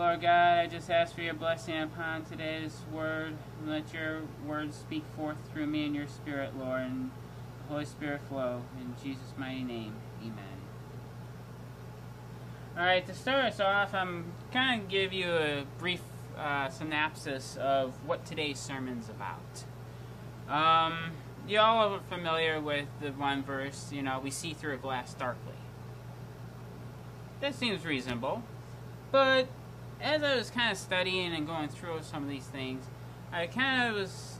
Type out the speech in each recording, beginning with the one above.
Lord God, I just ask for your blessing upon today's word. Let your word speak forth through me and your spirit, Lord, and the Holy Spirit flow. In Jesus' mighty name, amen. Alright, to start us off, I'm kind of give you a brief uh, synopsis of what today's sermon's about. Um, you all are familiar with the one verse, you know, we see through a glass darkly. That seems reasonable. But as I was kind of studying and going through some of these things, I kind of was,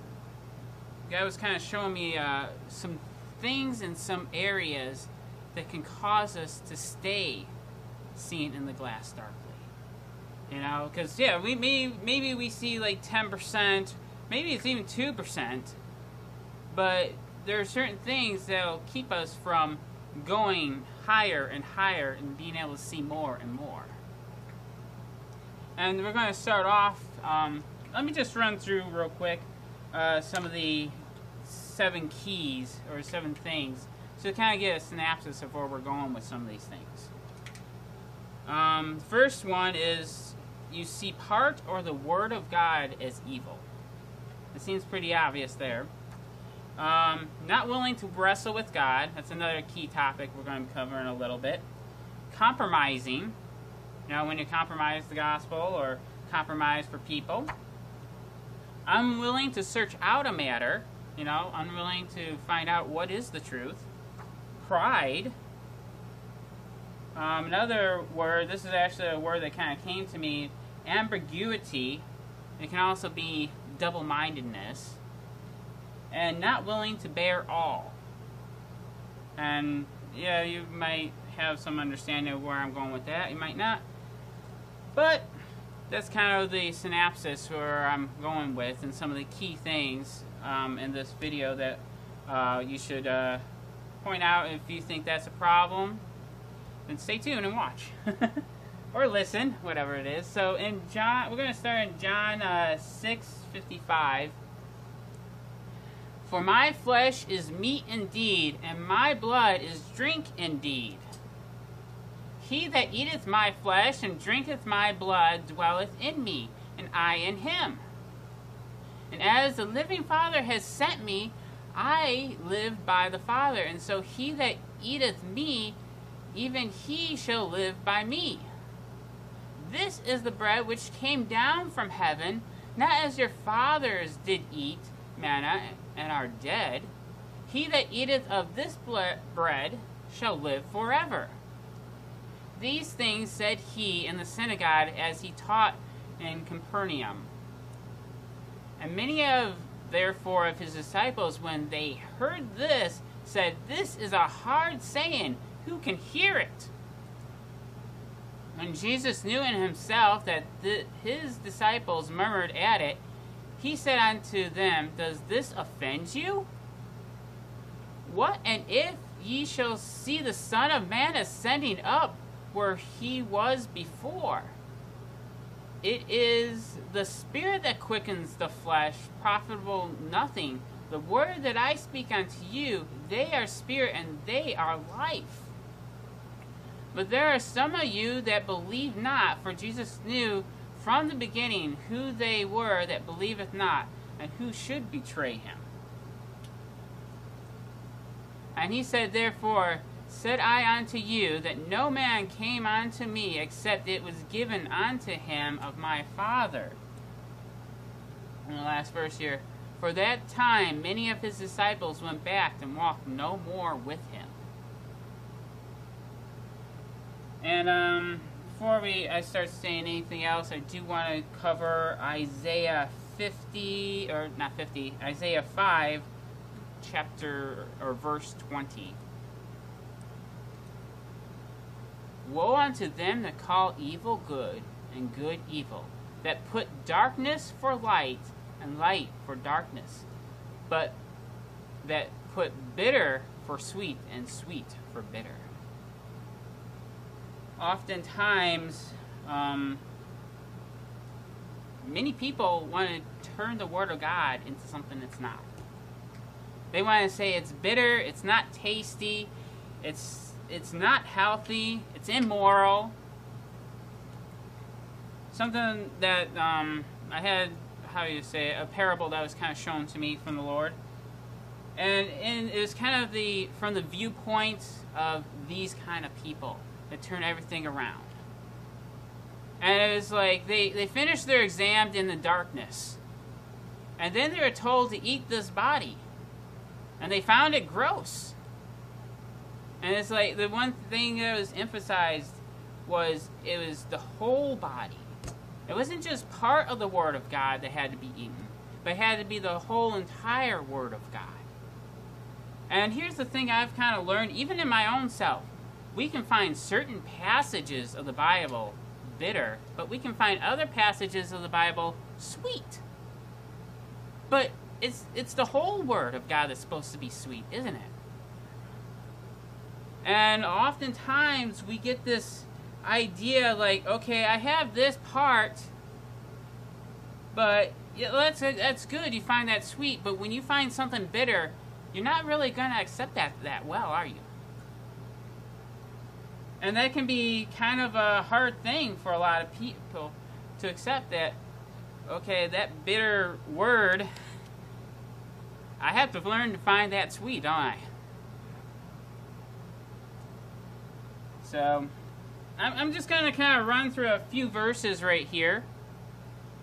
God was kind of showing me uh, some things in some areas that can cause us to stay seen in the glass darkly. You know, because yeah, we may maybe we see like ten percent, maybe it's even two percent, but there are certain things that'll keep us from going higher and higher and being able to see more and more. And we're going to start off. Um, let me just run through real quick uh, some of the seven keys or seven things to kind of get a synopsis of where we're going with some of these things. Um, first one is you see part or the word of God as evil. It seems pretty obvious there. Um, not willing to wrestle with God. That's another key topic we're going to cover in a little bit. Compromising. Know, when you compromise the gospel or compromise for people. Unwilling to search out a matter. You know, unwilling to find out what is the truth. Pride. Um, another word, this is actually a word that kind of came to me ambiguity. It can also be double mindedness. And not willing to bear all. And yeah, you might have some understanding of where I'm going with that. You might not. But that's kind of the synopsis where I'm going with and some of the key things um, in this video that uh, you should uh, point out if you think that's a problem. Then stay tuned and watch. or listen, whatever it is. So in John, we're going to start in John uh, 6:55. For my flesh is meat indeed, and my blood is drink indeed. He that eateth my flesh and drinketh my blood dwelleth in me, and I in him. And as the living Father has sent me, I live by the Father, and so he that eateth me, even he shall live by me. This is the bread which came down from heaven, not as your fathers did eat manna and are dead. He that eateth of this bread shall live forever. These things said he in the synagogue as he taught in Capernaum. And many of therefore of his disciples, when they heard this, said, This is a hard saying. Who can hear it? When Jesus knew in himself that the, his disciples murmured at it, he said unto them, Does this offend you? What and if ye shall see the Son of Man ascending up where he was before? It is the Spirit that quickens the flesh, profitable nothing. The word that I speak unto you, they are spirit and they are life. But there are some of you that believe not, for Jesus knew from the beginning who they were that believeth not, and who should betray him. And he said, Therefore, said I unto you, that no man came unto me except it was given unto him of my Father. In the last verse here, for that time many of his disciples went back and walked no more with him. And um, before we I start saying anything else, I do want to cover Isaiah 50 or not 50, Isaiah 5, chapter or verse 20. Woe unto them that call evil good and good evil, that put darkness for light and light for darkness, but that put bitter for sweet and sweet for bitter oftentimes, um, many people want to turn the Word of God into something it's not. They want to say it's bitter, it's not tasty, it's it's not healthy, it's immoral. something that um, I had, how you say, a parable that was kind of shown to me from the Lord. And, and it was kind of the from the viewpoint of these kind of people that turn everything around. And it was like they, they finished their exam in the darkness. And then they were told to eat this body. And they found it gross. And it's like the one thing that was emphasized was it was the whole body. It wasn't just part of the Word of God that had to be eaten, but it had to be the whole entire Word of God. And here's the thing I've kind of learned, even in my own self. We can find certain passages of the Bible bitter, but we can find other passages of the Bible sweet. But it's it's the whole word of God that's supposed to be sweet, isn't it? And oftentimes we get this idea like, okay, I have this part, but that's that's good. You find that sweet, but when you find something bitter, you're not really going to accept that that well, are you? And that can be kind of a hard thing for a lot of people to accept that, okay, that bitter word, I have to learn to find that sweet, don't I? So, I'm just going to kind of run through a few verses right here.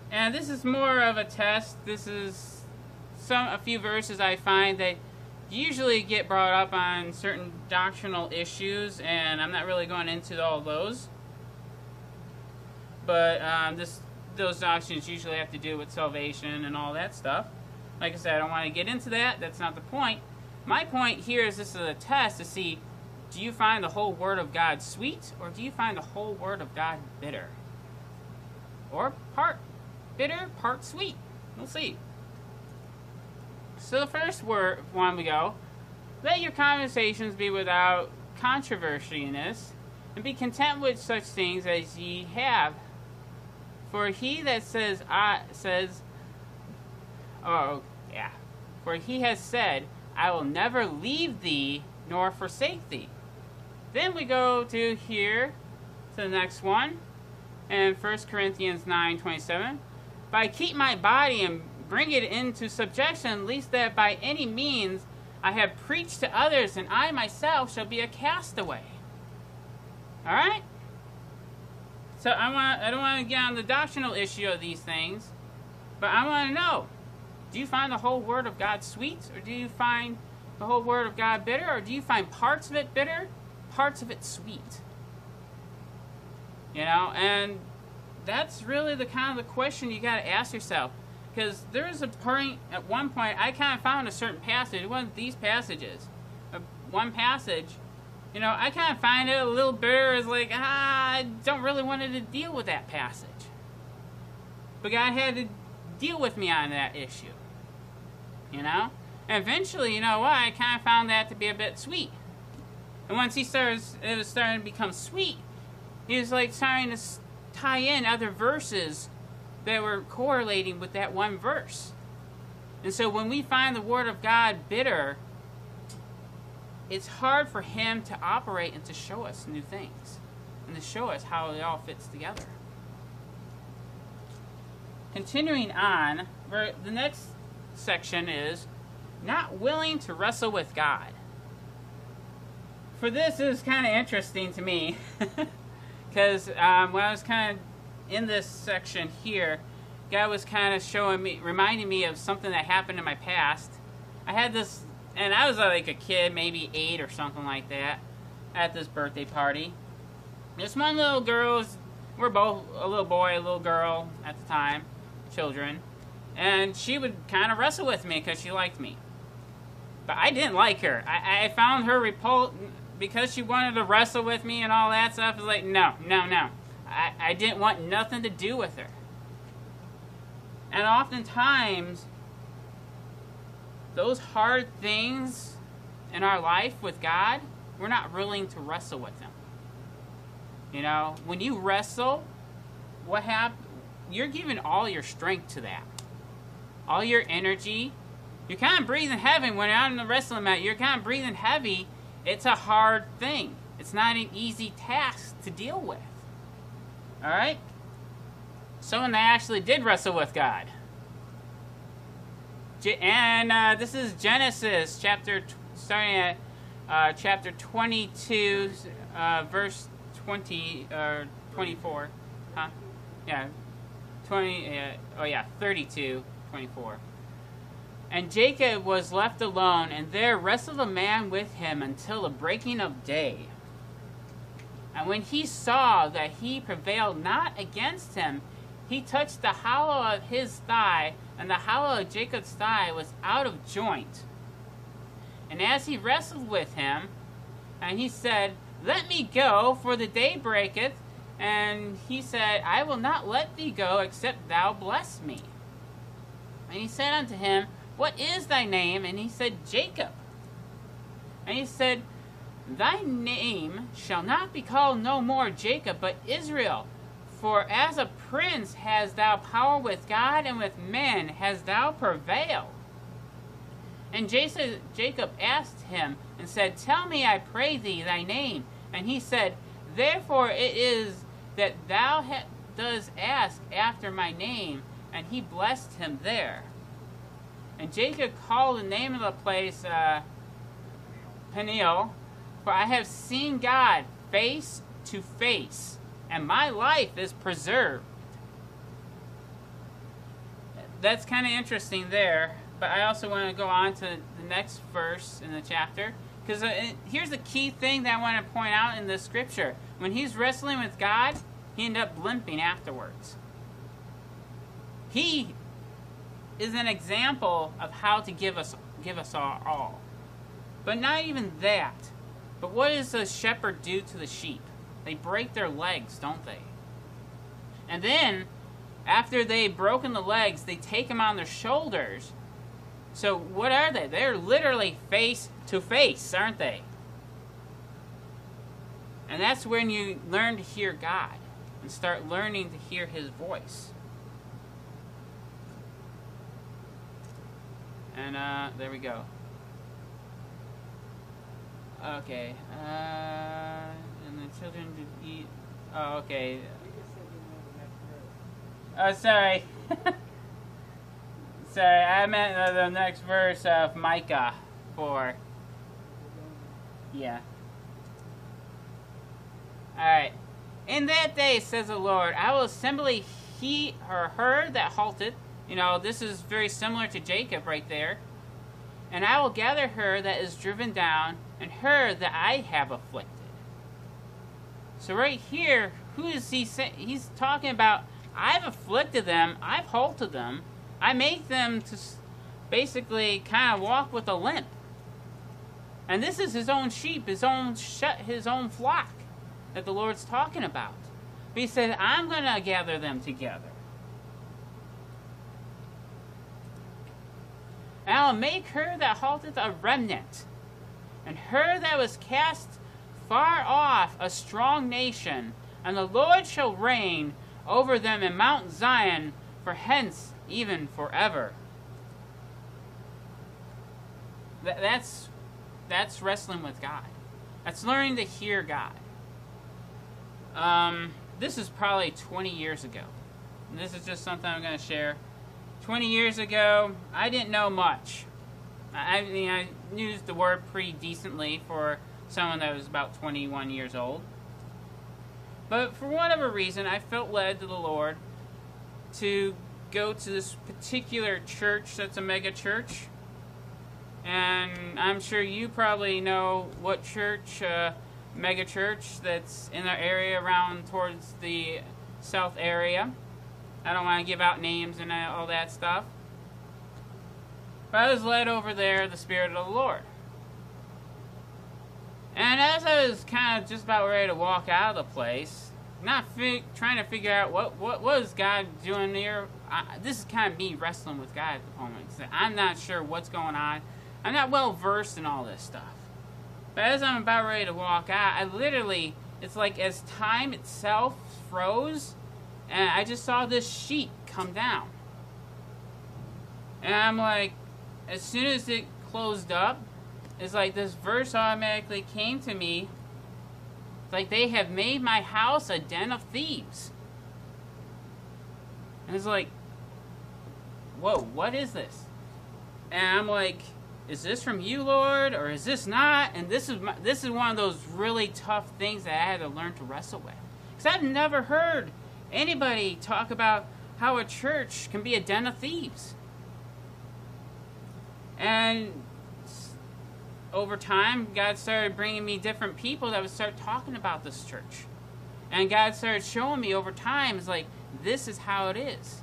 And this is more of a test. This is some a few verses I find that usually get brought up on certain doctrinal issues, and I'm not really going into all those. But um, this, those doctrines usually have to do with salvation and all that stuff. Like I said, I don't want to get into that. That's not the point. My point here is this is a test to see do you find the whole Word of God sweet, or do you find the whole Word of God bitter? Or part bitter, part sweet? We'll see. So the first word one we go, let your conversations be without controversy in this, and be content with such things as ye have. For he that says I says Oh yeah. For he has said, I will never leave thee nor forsake thee. Then we go to here to the next one. And 1 Corinthians 9 27. I keep my body and bring it into subjection, lest that by any means I have preached to others, and I myself shall be a castaway. All right. So I want I don't want to get on the doctrinal issue of these things, but I want to know: Do you find the whole Word of God sweet, or do you find the whole Word of God bitter, or do you find parts of it bitter, parts of it sweet? You know, and that's really the kind of the question you got to ask yourself because there was a point at one point I kind of found a certain passage. It wasn't these passages. Uh, one passage, you know, I kind of find it a little bitter. Is like ah, I don't really wanted to deal with that passage, but God had to deal with me on that issue. You know, and eventually, you know what? I kind of found that to be a bit sweet. And once he starts, it was starting to become sweet. He was like trying to tie in other verses that were correlating with that one verse. And so when we find the Word of God bitter, it's hard for Him to operate and to show us new things and to show us how it all fits together. Continuing on, the next section is not willing to wrestle with God. For this it was kind of interesting to me because um, when I was kind of in this section here, God was kind of showing me, reminding me of something that happened in my past. I had this, and I was like a kid, maybe eight or something like that, at this birthday party. This one little girl, we're both a little boy, a little girl at the time, children, and she would kind of wrestle with me because she liked me. But I didn't like her. I, I found her repul because she wanted to wrestle with me and all that stuff. I was like, no, no, no. I, I didn't want nothing to do with her. And oftentimes, those hard things in our life with God, we're not willing to wrestle with them. You know, when you wrestle, what happens? You're giving all your strength to that, all your energy. You're kind of breathing heavy when you're out in the wrestling mat. You're kind of breathing heavy. It's a hard thing. It's not an easy task to deal with. All right? someone that actually did wrestle with God. And uh, this is Genesis chapter, starting at uh, chapter 22, uh, verse 20 or 24. Huh? Yeah. 20, oh yeah, 32, 24. And Jacob was left alone, and there wrestled a man with him until the breaking of day. And when he saw that he prevailed not against him, he touched the hollow of his thigh, and the hollow of Jacob's thigh was out of joint. And as he wrestled with him, and he said, Let me go, for the day breaketh. And he said, I will not let thee go, except thou bless me. And he said unto him, What is thy name? And he said, Jacob. And he said, Thy name shall not be called no more Jacob, but Israel. For as a prince hast thou power with God, and with men hast thou prevailed. And Jacob asked him and said, Tell me, I pray thee, thy name. And he said, Therefore it is that thou dost ask after my name. And he blessed him there. And Jacob called the name of the place uh, Peniel, for I have seen God face to face, and my life is preserved. That's kind of interesting there, but I also want to go on to the next verse in the chapter. Because uh, here's the key thing that I want to point out in the scripture. When he's wrestling with God, he ended up limping afterwards. He is an example of how to give us give us our all. But not even that. But what does the shepherd do to the sheep? They break their legs, don't they? And then, after they've broken the legs, they take them on their shoulders. So, what are they? They're literally face to face, aren't they? And that's when you learn to hear God and start learning to hear His voice. And uh, there we go. Okay. Uh, and the children did eat. Oh, okay. Oh, sorry. sorry, I meant uh, the next verse of Micah 4. Yeah. Alright. In that day, says the Lord, I will assemble he or her that halted you know, this is very similar to Jacob right there. And I will gather her that is driven down, and her that I have afflicted. So right here, who is he saying? He's talking about, I've afflicted them, I've halted them, I make them to basically kind of walk with a limp. And this is his own sheep, his own shut, his own flock that the Lord's talking about. But he said, I'm going to gather them together. I'll make her that halteth a remnant, and her that was cast far off a strong nation, and the Lord shall reign over them in Mount Zion for hence even forever. Th- that's that's wrestling with God. That's learning to hear God. Um, this is probably 20 years ago. And this is just something I'm going to share. 20 years ago, I didn't know much. I, I mean, I used the word pretty decently for someone that was about 21 years old. But for whatever reason, I felt led to the Lord to go to this particular church that's a mega church. And I'm sure you probably know what church, uh, mega church, that's in the area around towards the south area. I don't want to give out names and uh, all that stuff. But I was led over there, the Spirit of the Lord. And as I was kind of just about ready to walk out of the place, not trying to figure out what what was God doing here. I, this is kind of me wrestling with God at the moment. I'm not sure what's going on. I'm not well versed in all this stuff. But as I'm about ready to walk out, I literally, it's like as time itself froze, and I just saw this sheet come down. And I'm like, as soon as it closed up, it's like this verse automatically came to me. It's like they have made my house a den of thieves. And it's like, whoa, what is this? And I'm like, is this from you, Lord, or is this not? And this is my, this is one of those really tough things that I had to learn to wrestle with, because I've never heard anybody talk about how a church can be a den of thieves. And over time, God started bringing me different people that would start talking about this church. And God started showing me over time, is like, this is how it is.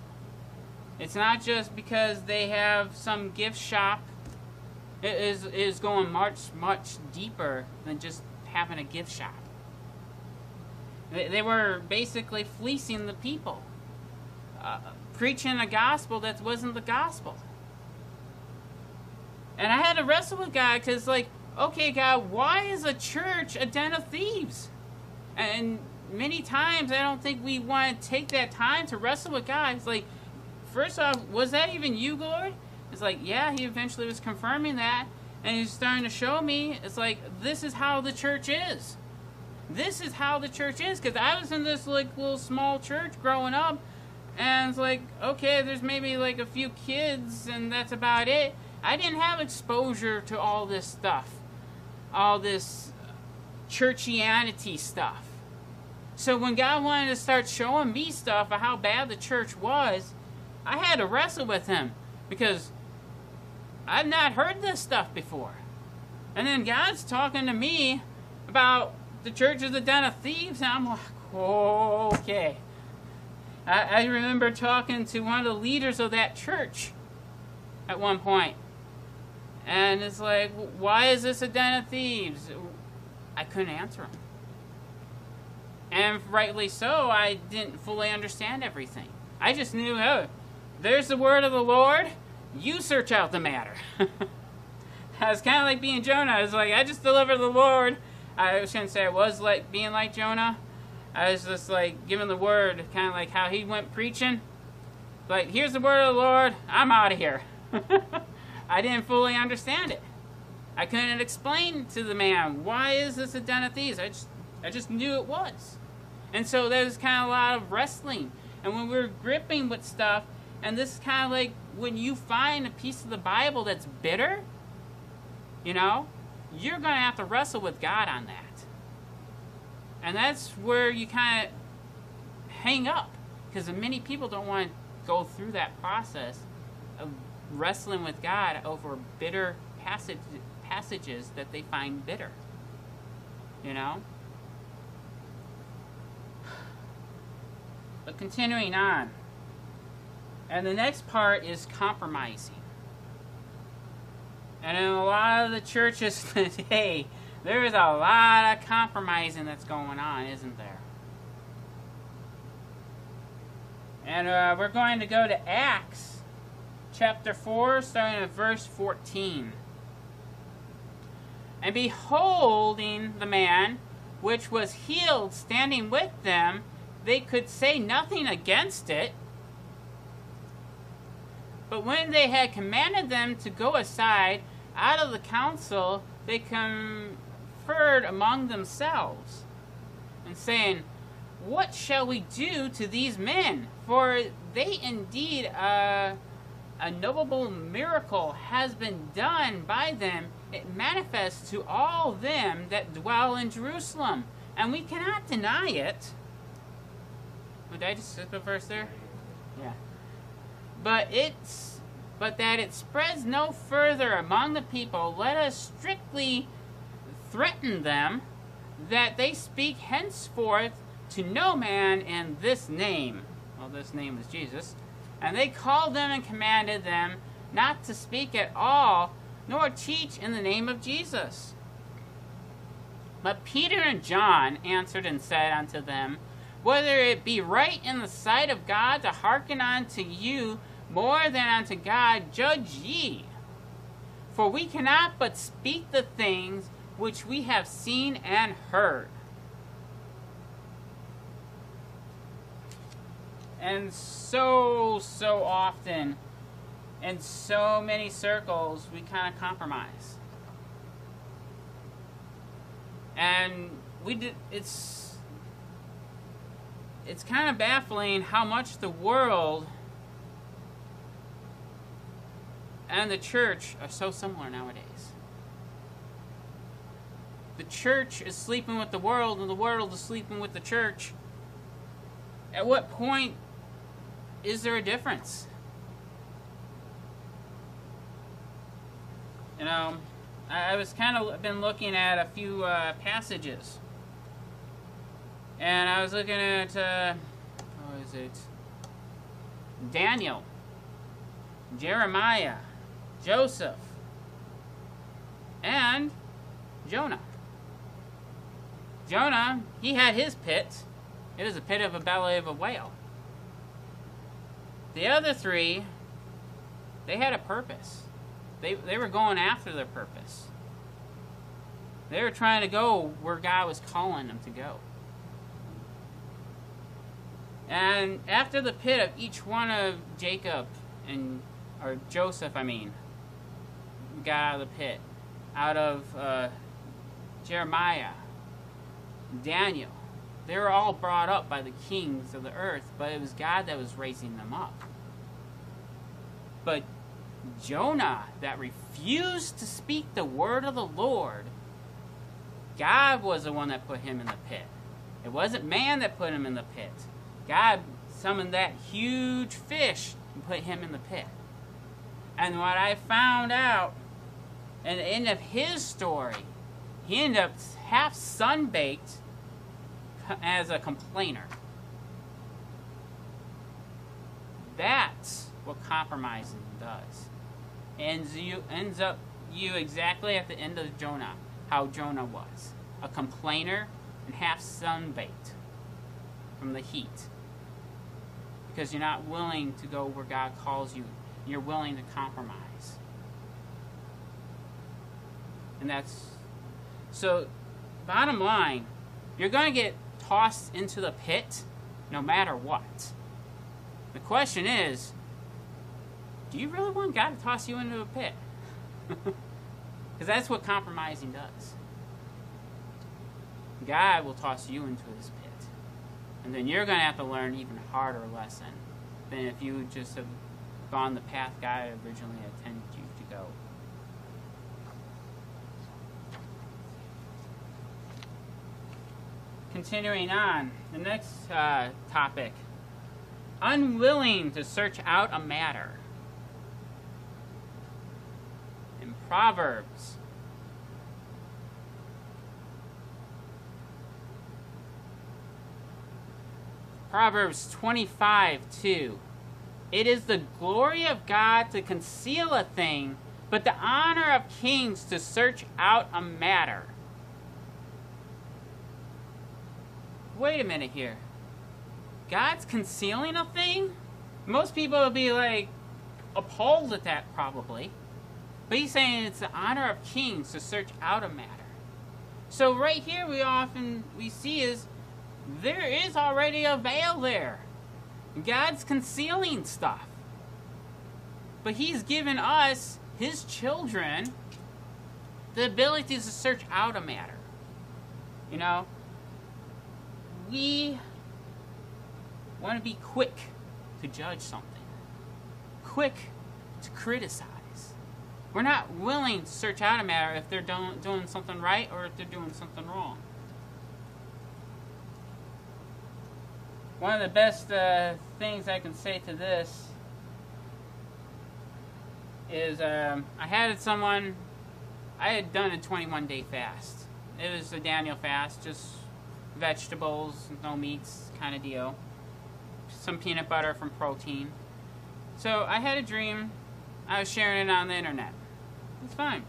It's not just because they have some gift shop. It is, it is going much, much deeper than just having a gift shop. They, they were basically fleecing the people, uh, preaching a gospel that wasn't the gospel. And I had to wrestle with God because, like, okay, God, why is a church a den of thieves? And many times I don't think we want to take that time to wrestle with God. It's like, first off, was that even you, Lord? It's like, yeah, he eventually was confirming that. And he's starting to show me, it's like, this is how the church is. This is how the church is. Because I was in this, like, little small church growing up. And it's like, okay, there's maybe, like, a few kids, and that's about it. I didn't have exposure to all this stuff. All this churchianity stuff. So when God wanted to start showing me stuff of how bad the church was, I had to wrestle with him because I've not heard this stuff before. And then God's talking to me about the church is a den of thieves, and I'm like, okay. I, I remember talking to one of the leaders of that church at one point, and it's like, why is this a den of thieves? I couldn't answer him. And rightly so, I didn't fully understand everything. I just knew, oh, there's the word of the Lord. You search out the matter. I was kind of like being Jonah. I was like, I just delivered the Lord. I was gonna say I was like being like Jonah. I was just like giving the word, kind of like how he went preaching. Like, here's the word of the Lord. I'm out of here. I didn't fully understand it. I couldn't explain to the man why is this a den of thieves. I just, I just knew it was. And so there's kind of a lot of wrestling. And when we're gripping with stuff, and this is kind of like when you find a piece of the Bible that's bitter, you know, you're going to have to wrestle with God on that. And that's where you kind of hang up. Because many people don't want to go through that process of wrestling with God over bitter passage, passages that they find bitter. You know? But continuing on. And the next part is compromising. And in a lot of the churches today, there is a lot of compromising that's going on, isn't there? And uh, we're going to go to Acts chapter 4, starting at verse 14. And beholding the man which was healed standing with them, they could say nothing against it. But when they had commanded them to go aside out of the council, they conferred among themselves, and saying, What shall we do to these men? For they indeed uh, a notable miracle has been done by them. It manifests to all them that dwell in Jerusalem, and we cannot deny it. Did I just skip a verse there? Yeah. But it's but that it spreads no further among the people, let us strictly threaten them that they speak henceforth to no man in this name. Well, this name is Jesus. And they called them and commanded them not to speak at all, nor teach in the name of Jesus. But Peter and John answered and said unto them, whether it be right in the sight of God to hearken unto you more than unto God, judge ye. For we cannot but speak the things which we have seen and heard. And so, so often, in so many circles, we kind of compromise. And we did, it's it's kind of baffling how much the world and the church are so similar nowadays. The church is sleeping with the world, and the world is sleeping with the church. At what point is there a difference? You know, I was kind of been looking at a few uh, passages, and I was looking at uh, what is it? Daniel, Jeremiah, Joseph, and Jonah. Jonah, he had his pit. It was a pit of a belly of a whale. The other three, they had a purpose. They, they were going after their purpose. They were trying to go where God was calling them to go. And after the pit of each one of Jacob and or Joseph, I mean, got out of the pit, out of uh, Jeremiah, Daniel, they were all brought up by the kings of the earth, but it was God that was raising them up. But Jonah, that refused to speak the word of the Lord, God was the one that put him in the pit. It wasn't man that put him in the pit. God summoned that huge fish and put him in the pit. And what I found out at the end of his story, he ended up half sunbaked as a complainer. That's what compromising does. Ends you ends up you exactly at the end of Jonah, how Jonah was. A complainer and half sunbaked from the heat. Because you're not willing to go where God calls you. You're willing to compromise. And that's so bottom line, you're going to get tossed into the pit no matter what. The question is, do you really want God to toss you into a pit? Because that's what compromising does. God will toss you into his pit. And then you're going to have to learn even harder lesson than if you just have gone the path God originally intended you to go. Continuing on, the next uh, topic unwilling to search out a matter. In Proverbs, Proverbs 25 2. It is the glory of God to conceal a thing, but the honor of kings to search out a matter. Wait a minute here. God's concealing a thing? Most people would be like appalled at that probably. But he's saying it's the honor of kings to search out a matter. So right here we often we see is there is already a veil there. God's concealing stuff. But he's given us, his children, the ability to search out a matter. You know, we want to be quick to judge something, quick to criticize. We're not willing to search out a matter if they're doing, doing something right or if they're doing something wrong. One of the best uh, things I can say to this is um, I had someone, I had done a 21 day fast. It was a Daniel fast, just vegetables, no meats kind of deal. Some peanut butter from protein. So I had a dream. I was sharing it on the internet. It's fine.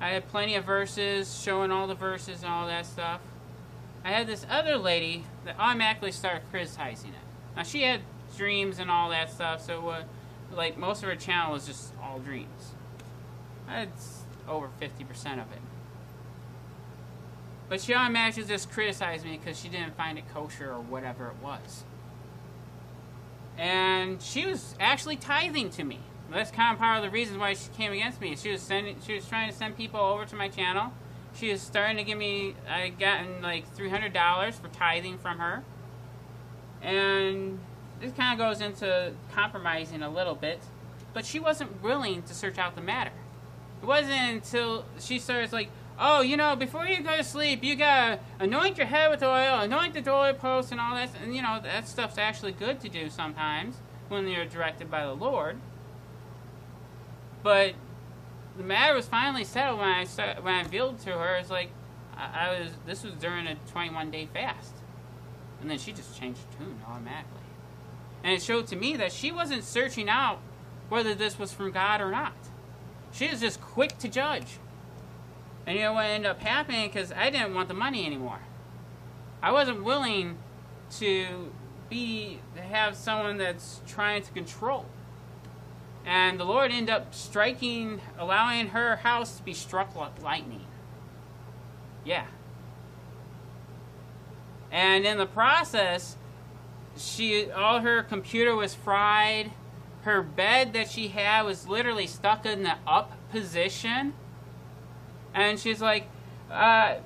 I had plenty of verses, showing all the verses and all that stuff. I had this other lady that automatically started criticizing it. Now she had dreams and all that stuff, so uh, like most of her channel was just all dreams. That's over 50% of it. But she automatically just criticized me because she didn't find it kosher or whatever it was. And she was actually tithing to me. That's kind of part of the reasons why she came against me. She was sending, she was trying to send people over to my channel. She was starting to give me, I gotten like three hundred dollars for tithing from her. And this kind of goes into compromising a little bit, but she wasn't willing to search out the matter. It wasn't until she starts like, oh, you know, before you go to sleep, you gotta anoint your head with oil, anoint the doorpost, and all that. And you know, that stuff's actually good to do sometimes when you're directed by the Lord. But the matter was finally settled when I start, when I revealed to her. It's like I, I was. This was during a 21 day fast, and then she just changed tune automatically. And it showed to me that she wasn't searching out whether this was from God or not. She was just quick to judge. And you know what ended up happening? Because I didn't want the money anymore. I wasn't willing to be to have someone that's trying to control. And the Lord ended up striking, allowing her house to be struck like lightning. Yeah. And in the process, she all her computer was fried. Her bed that she had was literally stuck in the up position. And she's like, uh,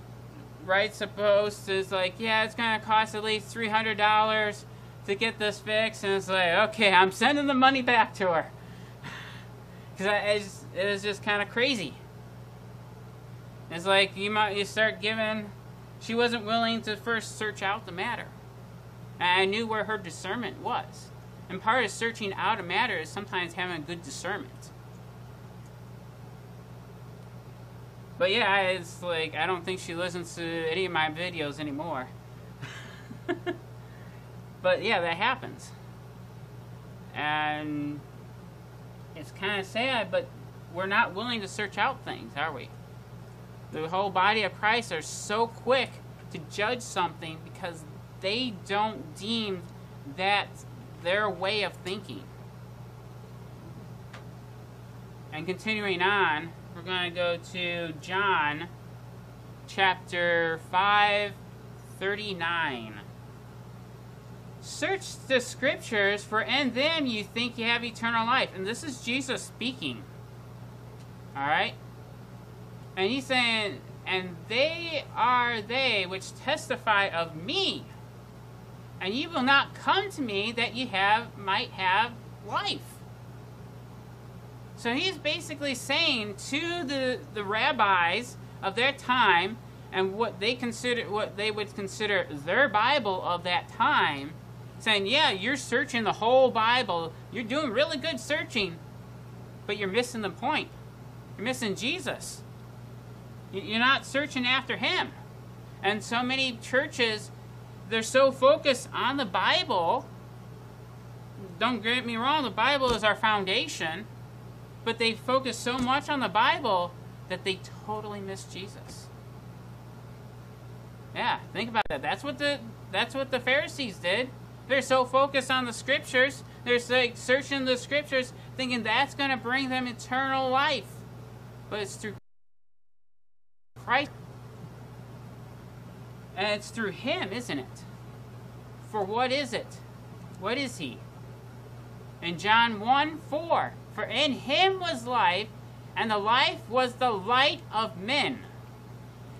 right, supposed it's like, yeah, it's going to cost at least $300 to get this fixed. And it's like, okay, I'm sending the money back to her. Because it was just kind of crazy. It's like you might you start giving. She wasn't willing to first search out the matter. And I knew where her discernment was. And part of searching out a matter is sometimes having good discernment. But yeah, it's like I don't think she listens to any of my videos anymore. but yeah, that happens. And it's kind of sad, but we're not willing to search out things, are we? The whole body of Christ are so quick to judge something because they don't deem that their way of thinking. And continuing on, we're going to go to John chapter 5, 39. Search the scriptures, for in them you think you have eternal life. And this is Jesus speaking. Alright? And he's saying, And they are they which testify of me. And ye will not come to me that ye have might have life. So he's basically saying to the, the rabbis of their time and what they consider what they would consider their Bible of that time saying, yeah, you're searching the whole Bible. You're doing really good searching, but you're missing the point. You're missing Jesus. You're not searching after Him. And so many churches, they're so focused on the Bible. Don't get me wrong, the Bible is our foundation, but they focus so much on the Bible that they totally miss Jesus. Yeah, think about that. That's what the that's what the Pharisees did. They're so focused on the scriptures, they're like searching the scriptures, thinking that's going to bring them eternal life. But it's through Christ. And it's through Him, isn't it? For what is it? What is He? In John 1 4, for in Him was life, and the life was the light of men.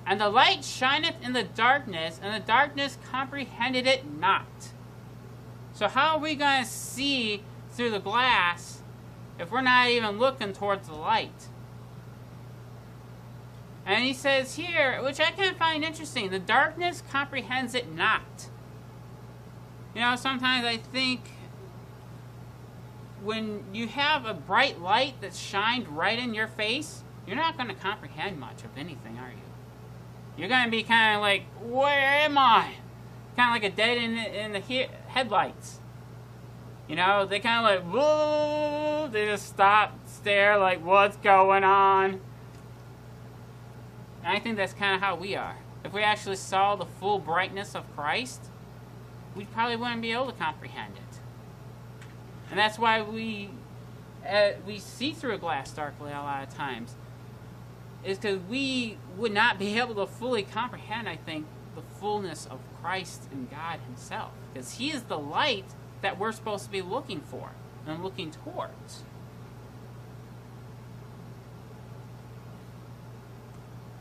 And the light shineth in the darkness, and the darkness comprehended it not. So how are we going to see through the glass if we're not even looking towards the light? And he says here, which I of find interesting, the darkness comprehends it not. You know, sometimes I think when you have a bright light that's shined right in your face, you're not going to comprehend much of anything, are you? You're going to be kind of like, where am I? Kind of like a dead in the, in the he- headlights. You know, they kind of like, whoa, they just stop, stare, like, what's going on? And I think that's kind of how we are. If we actually saw the full brightness of Christ, we probably wouldn't be able to comprehend it. And that's why we uh, we see through a glass darkly a lot of times. Is because we would not be able to fully comprehend, I think, the fullness of Christ and God Himself. Because He is the light that we're supposed to be looking for and looking towards.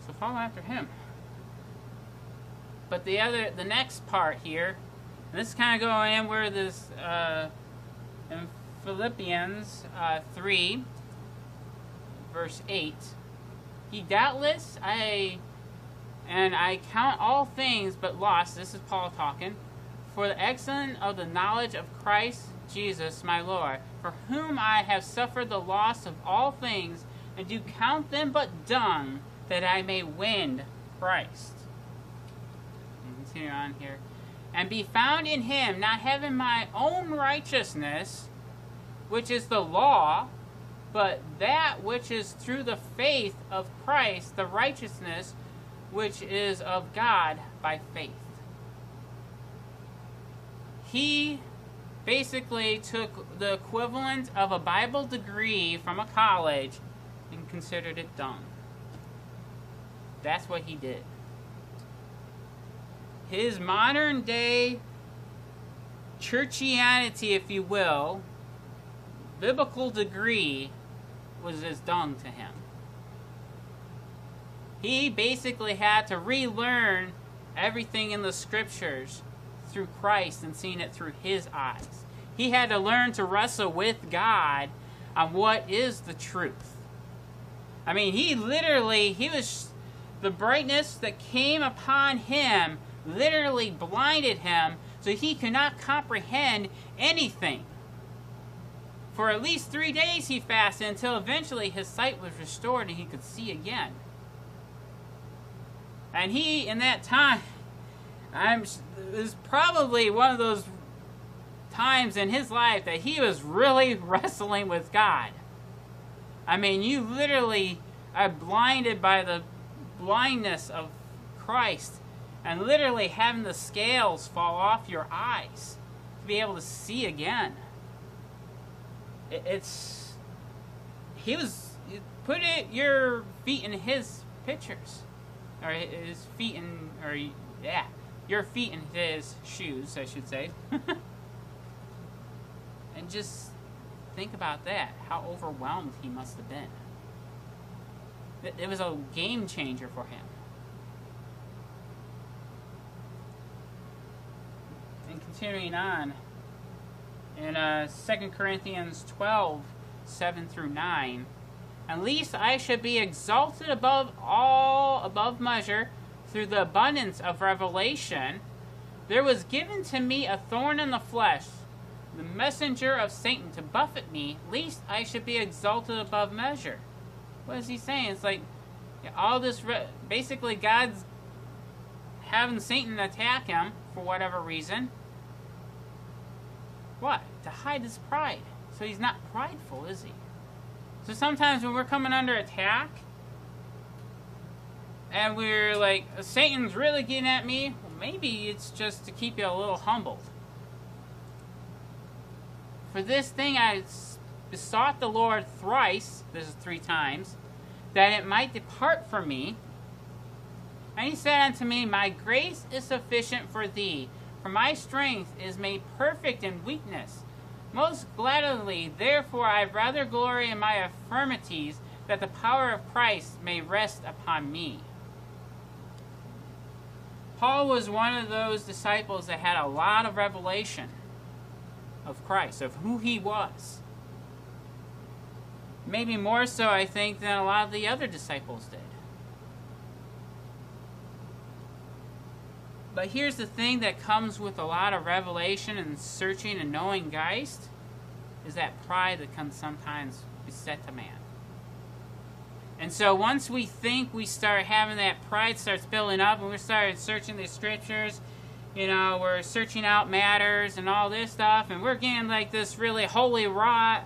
So follow after him. But the other the next part here this is kind of going in where this uh, in Philippians uh, 3, verse 8. He doubtless I and I count all things but loss. This is Paul talking. For the excellence of the knowledge of Christ Jesus my Lord, for whom I have suffered the loss of all things, and do count them but dung, that I may win Christ. Continue on here. And be found in him, not having my own righteousness, which is the law, but that which is through the faith of Christ, the righteousness which is of God by faith. He basically took the equivalent of a Bible degree from a college and considered it dung. That's what he did. His modern day churchianity, if you will, biblical degree was as dung to him. He basically had to relearn everything in the scriptures through Christ and seeing it through his eyes. He had to learn to wrestle with God on what is the truth. I mean, he literally, he was, the brightness that came upon him literally blinded him so he could not comprehend anything. For at least three days he fasted until eventually his sight was restored and he could see again. And he, in that time, I'm is probably one of those times in his life that he was really wrestling with God. I mean, you literally are blinded by the blindness of Christ and literally having the scales fall off your eyes to be able to see again. It's he was put it your feet in his pictures or his feet in, or yeah, your feet in his shoes, I should say. and just think about that, how overwhelmed he must have been. It was a game changer for him. And continuing on, in uh, 2 Corinthians 12, 7 through 9, at least I should be exalted above all, above measure, through the abundance of revelation. There was given to me a thorn in the flesh, the messenger of Satan to buffet me, lest I should be exalted above measure. What is he saying? It's like all this, re- basically, God's having Satan attack him for whatever reason. What? To hide his pride. So he's not prideful, is he? So sometimes when we're coming under attack, and we're like, Satan's really getting at me, well, maybe it's just to keep you a little humbled. For this thing I besought the Lord thrice, this is three times, that it might depart from me. And he said unto me, My grace is sufficient for thee, for my strength is made perfect in weakness. Most gladly, therefore, I rather glory in my infirmities, that the power of Christ may rest upon me. Paul was one of those disciples that had a lot of revelation of Christ, of who he was. Maybe more so, I think, than a lot of the other disciples did. But here's the thing that comes with a lot of revelation and searching and knowing Christ is that pride that can sometimes beset a man. And so once we think we start having that pride starts building up and we start searching the scriptures, you know, we're searching out matters and all this stuff, and we're getting like this really holy rot,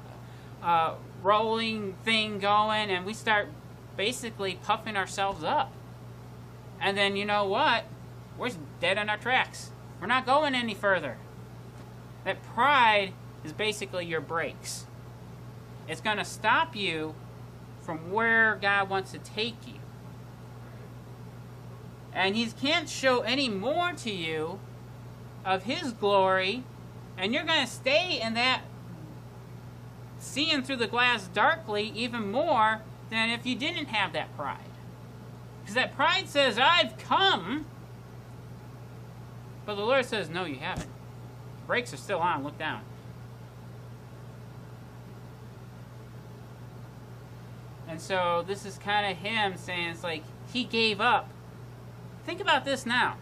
uh, rolling thing going, and we start basically puffing ourselves up. And then you know what? We're dead in our tracks. We're not going any further. That pride is basically your brakes. It's going to stop you from where God wants to take you. And He can't show any more to you of His glory, and you're going to stay in that seeing through the glass darkly even more than if you didn't have that pride. Because that pride says, I've come but the Lord says, no, you haven't. brakes are still on. Look down. And so this is kind of him saying it's like he gave up. Think about this now.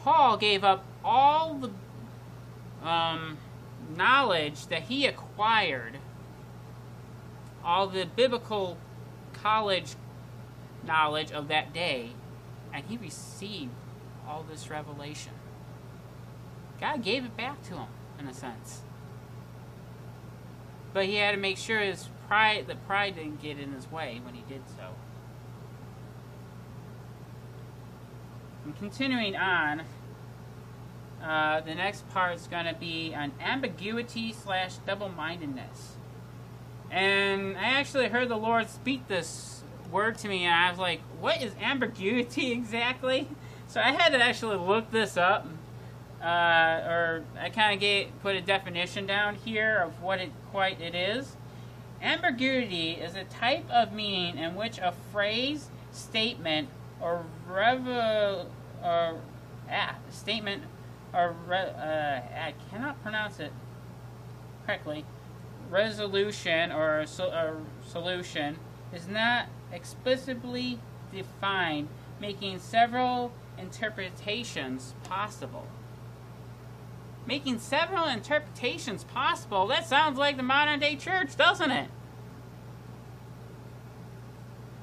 Paul gave up all the um, knowledge that he acquired, all the biblical college knowledge of that day, and he received all this revelation. God gave it back to him, in a sense. But he had to make sure his pride, the pride didn't get in his way when he did so. And continuing on, uh, the next part is going to be on ambiguity slash double-mindedness. And I actually heard the Lord speak this word to me, and I was like, what is ambiguity exactly? So I had to actually look this up, uh, or I kind of put a definition down here of what it quite it is. Ambiguity is a type of meaning in which a phrase, statement, or revel, or ah, statement, or re, uh, I cannot pronounce it correctly. Resolution or so, uh, solution is not explicitly defined, making several interpretations possible. Making several interpretations possible? That sounds like the modern day church, doesn't it?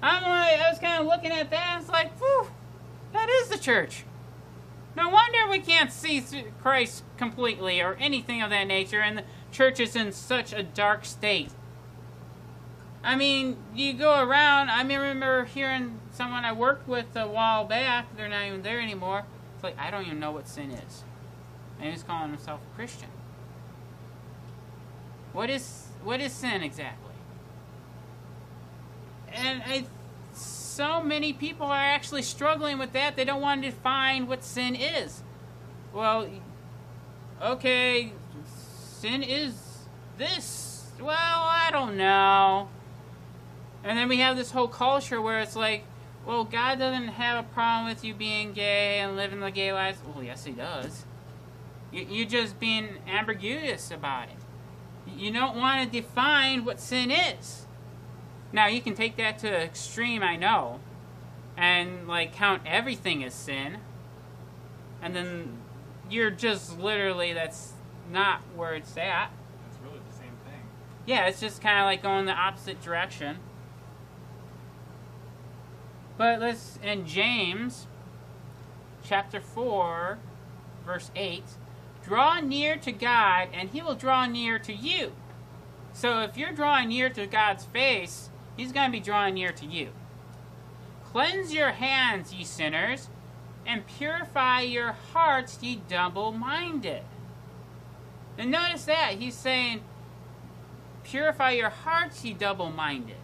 I'm like, I was kind of looking at that, and it's like, whew, that is the church. No wonder we can't see Christ completely or anything of that nature, and the church is in such a dark state. I mean, you go around. I remember hearing someone I worked with a while back. They're not even there anymore. It's like I don't even know what sin is, and he's calling himself a Christian. What is what is sin exactly? And I, so many people are actually struggling with that. They don't want to define what sin is. Well, okay, sin is this. Well, I don't know. And then we have this whole culture where it's like, well, God doesn't have a problem with you being gay and living the gay life. Well, yes, He does. You're just being ambiguous about it. You don't want to define what sin is. Now, you can take that to extreme, I know, and like count everything as sin. And then you're just literally, that's not where it's at. It's really the same thing. Yeah, it's just kind of like going the opposite direction. But let's, in James chapter 4, verse 8, draw near to God and he will draw near to you. So if you're drawing near to God's face, he's going to be drawing near to you. Cleanse your hands, ye sinners, and purify your hearts, ye double minded. And notice that he's saying, purify your hearts, ye double minded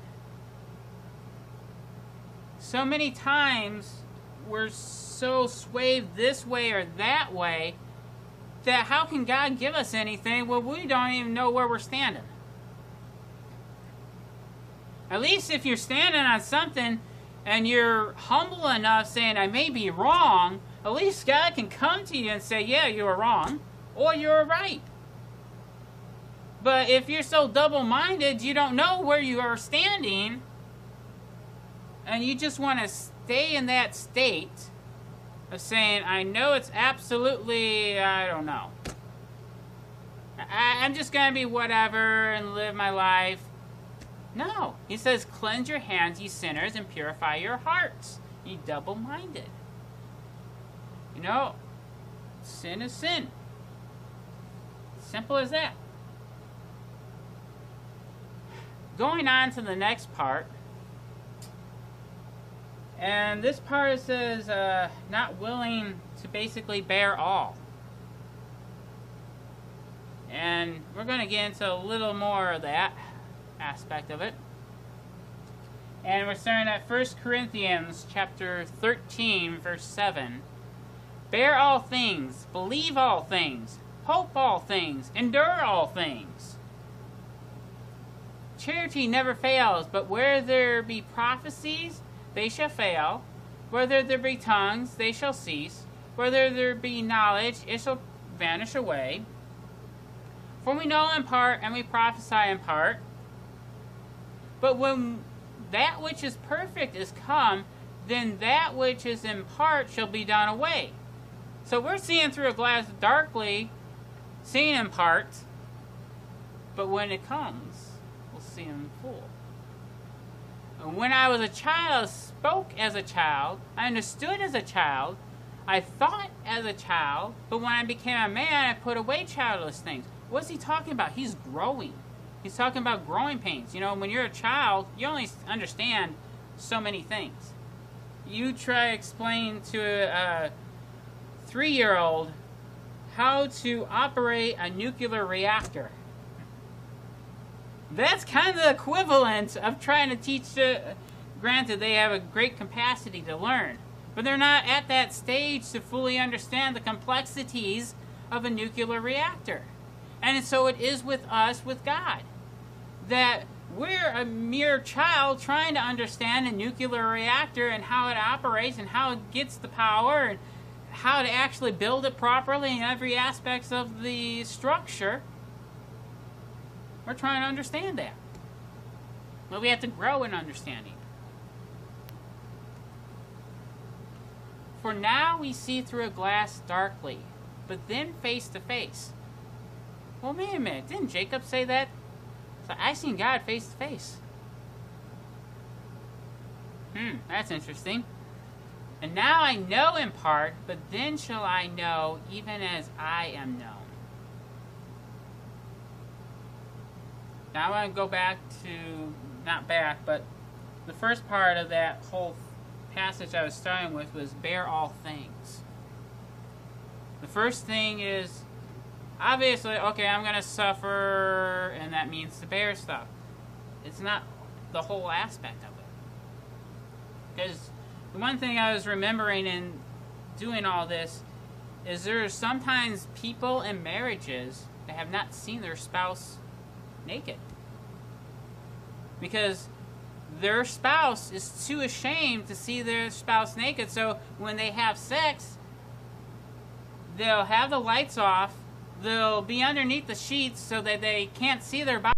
so many times we're so swayed this way or that way that how can God give us anything when we don't even know where we're standing? At least if you're standing on something and you're humble enough saying, I may be wrong, at least God can come to you and say, Yeah, you were wrong, or you're right. But if you're so double minded, you don't know where you are standing and you just want to stay in that state of saying, I know it's absolutely, I don't know. I, am just going to be whatever and live my life. No. He says, Cleanse your hands, ye sinners, and purify your hearts, ye double minded. You know, sin is sin. Simple as that. Going on to the next part and this part says, uh, not willing to basically bear all. And we're going to get into a little more of that aspect of it. And we're starting at 1 Corinthians chapter 13, verse 7. Bear all things, believe all things, hope all things, endure all things. Charity never fails, but where there be prophecies, they shall fail. Whether there be tongues, they shall cease. Whether there be knowledge, it shall vanish away. For we know in part and we prophesy in part. But when that which is perfect is come, then that which is in part shall be done away. So we're seeing through a glass darkly, seeing in part, but when it comes, we'll see in full. When I was a child, spoke as a child, I understood as a child, I thought as a child, but when I became a man, I put away childless things. What's he talking about? He's growing. He's talking about growing pains. You know, when you're a child, you only understand so many things. You try to explain to a three year old how to operate a nuclear reactor. That's kind of the equivalent of trying to teach. Uh, granted, they have a great capacity to learn, but they're not at that stage to fully understand the complexities of a nuclear reactor. And so it is with us, with God, that we're a mere child trying to understand a nuclear reactor and how it operates and how it gets the power and how to actually build it properly in every aspects of the structure. We're trying to understand that. But we have to grow in understanding. For now we see through a glass darkly, but then face to face. Well, wait a minute. Didn't Jacob say that? So I seen God face to face. Hmm, that's interesting. And now I know in part, but then shall I know even as I am known. Now I want to go back to, not back, but the first part of that whole passage I was starting with was bear all things. The first thing is obviously, okay, I'm going to suffer, and that means to bear stuff. It's not the whole aspect of it. Because the one thing I was remembering in doing all this is there are sometimes people in marriages that have not seen their spouse naked. Because their spouse is too ashamed to see their spouse naked, so when they have sex, they'll have the lights off they'll be underneath the sheets so that they can't see their body.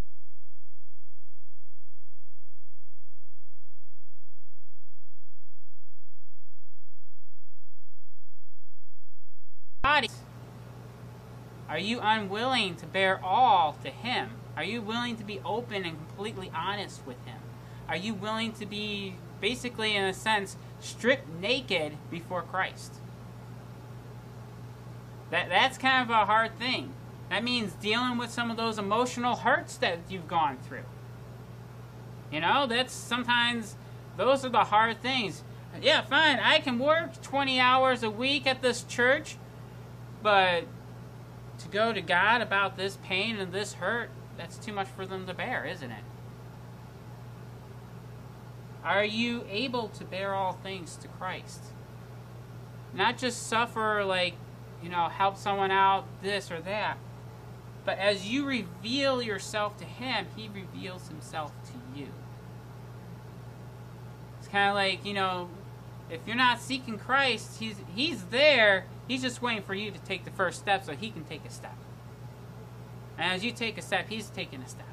Are you unwilling to bear all to Him? Are you willing to be open and completely honest with Him? Are you willing to be, basically, in a sense, stripped naked before Christ? That that's kind of a hard thing. That means dealing with some of those emotional hurts that you've gone through. You know, that's sometimes those are the hard things. Yeah, fine, I can work 20 hours a week at this church, but to go to God about this pain and this hurt, that's too much for them to bear, isn't it? Are you able to bear all things to Christ? Not just suffer like you know, help someone out, this or that. But as you reveal yourself to Him, He reveals Himself to you. It's kind of like, you know, if you're not seeking Christ, He's He's there. He's just waiting for you to take the first step so He can take a step. And as you take a step, He's taking a step.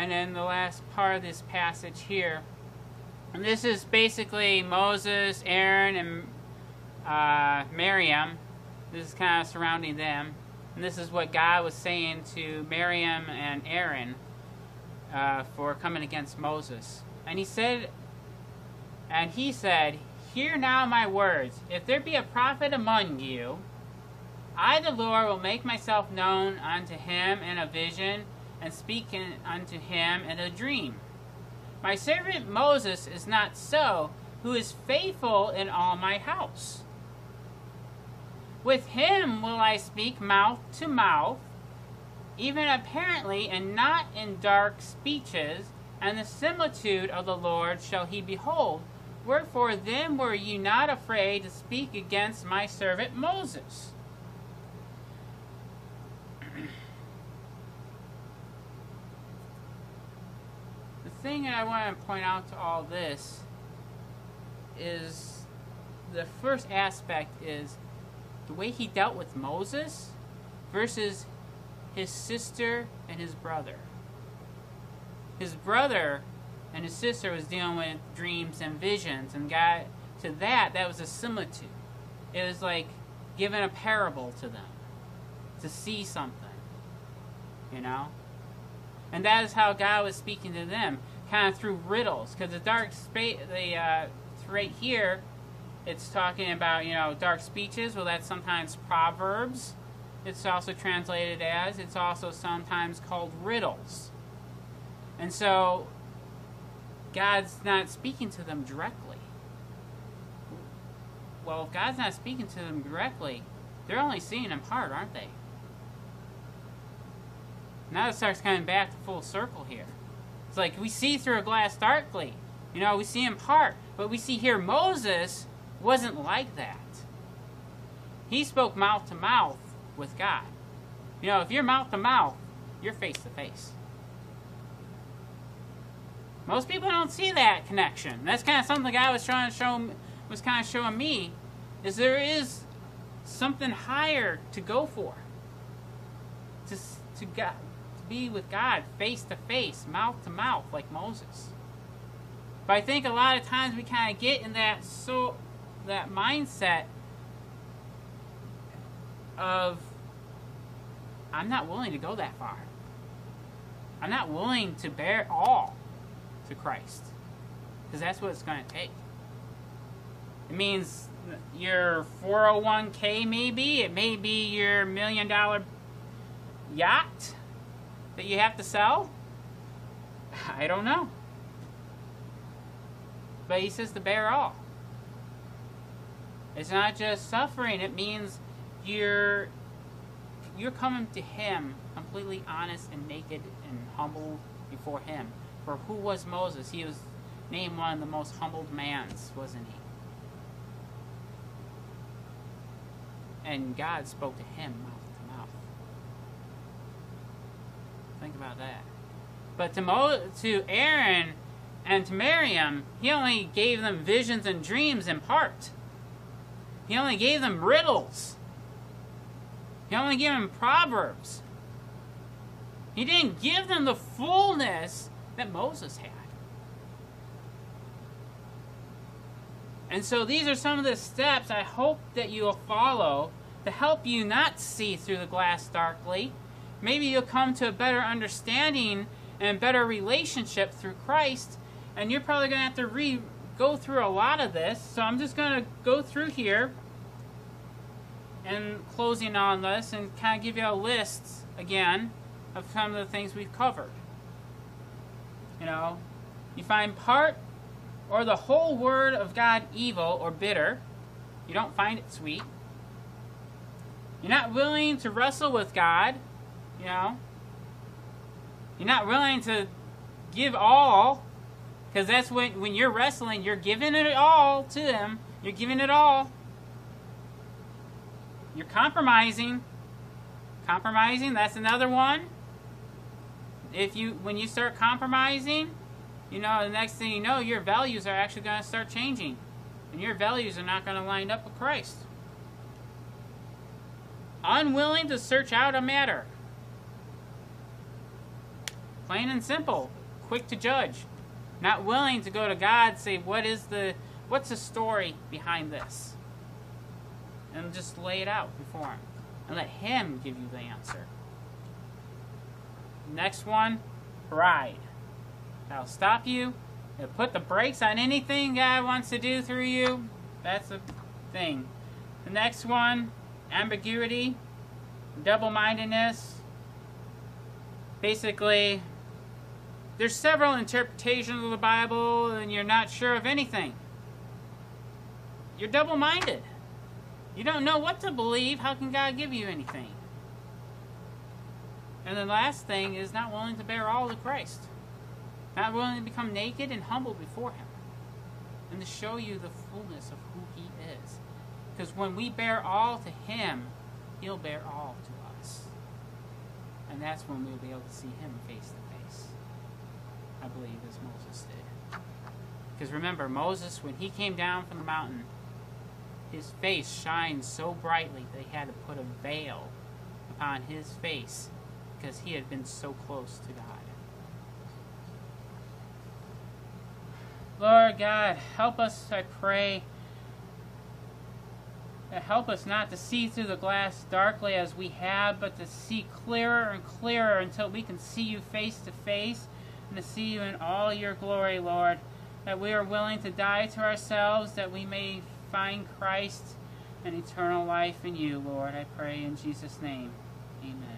And then the last part of this passage here. And this is basically Moses, Aaron, and uh, Miriam. This is kind of surrounding them. And this is what God was saying to Miriam and Aaron uh, for coming against Moses. And he said, and he said, Hear now my words. If there be a prophet among you, I, the Lord, will make myself known unto him in a vision and speaking unto him in a dream. My servant Moses is not so, who is faithful in all my house. With him will I speak mouth to mouth, even apparently, and not in dark speeches, and the similitude of the Lord shall he behold. Wherefore then were ye not afraid to speak against my servant Moses? Thing I want to point out to all this is the first aspect is the way he dealt with Moses versus his sister and his brother. His brother and his sister was dealing with dreams and visions, and God to that that was a similitude. It was like giving a parable to them to see something, you know. And that is how God was speaking to them, kind of through riddles, because the dark space, the uh, right here, it's talking about you know dark speeches. Well, that's sometimes proverbs. It's also translated as. It's also sometimes called riddles. And so God's not speaking to them directly. Well, if God's not speaking to them directly, they're only seeing in part, aren't they? Now it starts coming back to full circle here. It's like we see through a glass darkly. You know, we see in part. But we see here Moses wasn't like that. He spoke mouth to mouth with God. You know, if you're mouth to mouth, you're face to face. Most people don't see that connection. That's kind of something the guy was trying to show, was kind of showing me, is there is something higher to go for. To to God, be with God face to face, mouth to mouth, like Moses. But I think a lot of times we kind of get in that so that mindset of I'm not willing to go that far. I'm not willing to bear all to Christ. Because that's what it's going to take. It means your 401k, maybe. It may be your million dollar yacht that you have to sell. I don't know. But he says to bear all. It's not just suffering, it means you're you're coming to him completely honest and naked and humble before him. For who was Moses? He was named one of the most humbled mans, wasn't he? And God spoke to him mouth to mouth. Think about that. But to Mo- to Aaron and to Miriam, he only gave them visions and dreams in part. He only gave them riddles. He only gave them proverbs. He didn't give them the fullness that Moses had. And so these are some of the steps I hope that you will follow to help you not see through the glass darkly. Maybe you'll come to a better understanding and better relationship through Christ. And you're probably going to have to re go through a lot of this. So I'm just going to go through here and closing on this and kind of give you a list again of some of the things we've covered. You know, you find part or the whole word of God evil or bitter. You don't find it sweet. You're not willing to wrestle with God, you know. You're not willing to give all, because that's when when you're wrestling, you're giving it all to them. You're giving it all. You're compromising. Compromising, that's another one. If you when you start compromising, you know, the next thing you know, your values are actually going to start changing. And your values are not going to line up with Christ. Unwilling to search out a matter. Plain and simple. Quick to judge. Not willing to go to God say, what is the what's the story behind this? And just lay it out before him. And let him give you the answer. Next one, pride. That'll stop you. It'll put the brakes on anything God wants to do through you. That's the thing. The next one, ambiguity, double mindedness. Basically, there's several interpretations of the Bible and you're not sure of anything. You're double minded. You don't know what to believe. How can God give you anything? And the last thing is not willing to bear all to Christ. Not willing to become naked and humble before Him. And to show you the fullness of who He is. Because when we bear all to Him, He'll bear all to us. And that's when we'll be able to see Him face to face. I believe, as Moses did. Because remember, Moses, when he came down from the mountain, his face shined so brightly that they had to put a veil upon his face because he had been so close to God. Lord God, help us, I pray. Uh, help us not to see through the glass darkly as we have, but to see clearer and clearer until we can see you face to face and to see you in all your glory, Lord. That we are willing to die to ourselves, that we may find Christ and eternal life in you, Lord. I pray in Jesus' name. Amen.